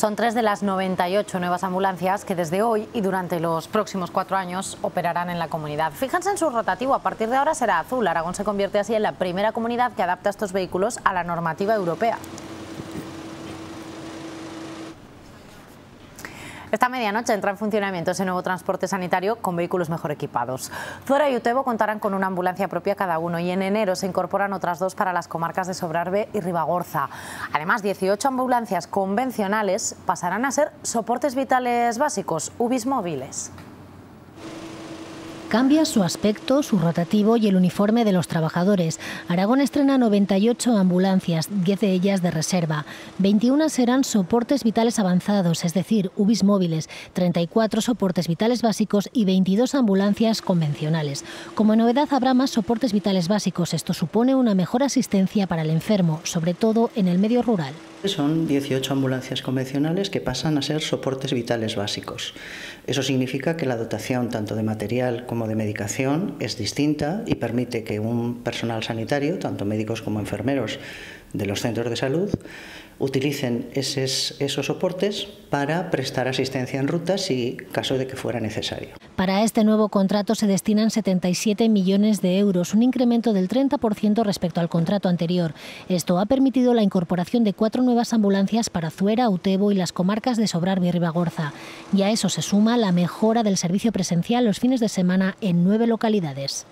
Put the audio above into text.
Son tres de las 98 nuevas ambulancias que desde hoy y durante los próximos cuatro años operarán en la comunidad. Fíjense en su rotativo, a partir de ahora será azul. Aragón se convierte así en la primera comunidad que adapta estos vehículos a la normativa europea. Esta medianoche entra en funcionamiento ese nuevo transporte sanitario con vehículos mejor equipados. Zuera y Utebo contarán con una ambulancia propia cada uno y en enero se incorporan otras dos para las comarcas de Sobrarbe y Ribagorza. Además, 18 ambulancias convencionales pasarán a ser soportes vitales básicos, UBIs móviles. Cambia su aspecto, su rotativo y el uniforme de los trabajadores. Aragón estrena 98 ambulancias, 10 de ellas de reserva. 21 serán soportes vitales avanzados, es decir, UBIs móviles, 34 soportes vitales básicos y 22 ambulancias convencionales. Como novedad habrá más soportes vitales básicos. Esto supone una mejor asistencia para el enfermo, sobre todo en el medio rural. Son 18 ambulancias convencionales que pasan a ser soportes vitales básicos. Eso significa que la dotación tanto de material como de medicación es distinta y permite que un personal sanitario, tanto médicos como enfermeros de los centros de salud, utilicen esos, esos soportes para prestar asistencia en ruta si caso de que fuera necesario. Para este nuevo contrato se destinan 77 millones de euros, un incremento del 30% respecto al contrato anterior. Esto ha permitido la incorporación de cuatro nuevas ambulancias para Zuera, Utebo y las comarcas de Sobrarbe y Ribagorza. Y a eso se suma la mejora del servicio presencial los fines de semana en nueve localidades.